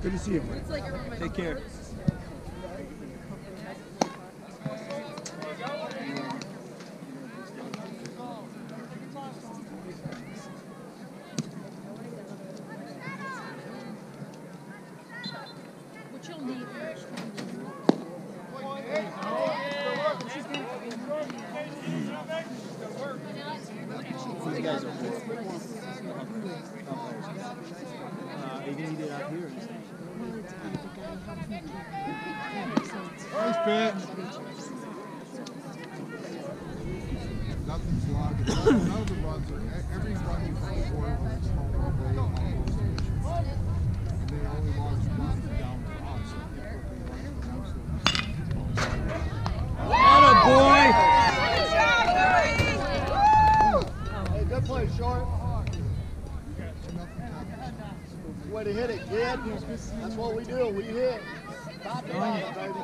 Good to see you. Take care. You'll These guys are gonna eat it out here? Nice pitch. Nothing's logged. None of the runs are, every run you play for was a all those conditions. And they only logged one down for us. absolute- Atta boy! Hey, good play, short. Nothing happens. Way to hit it, kid. That's what we do. We hit. Top it baby.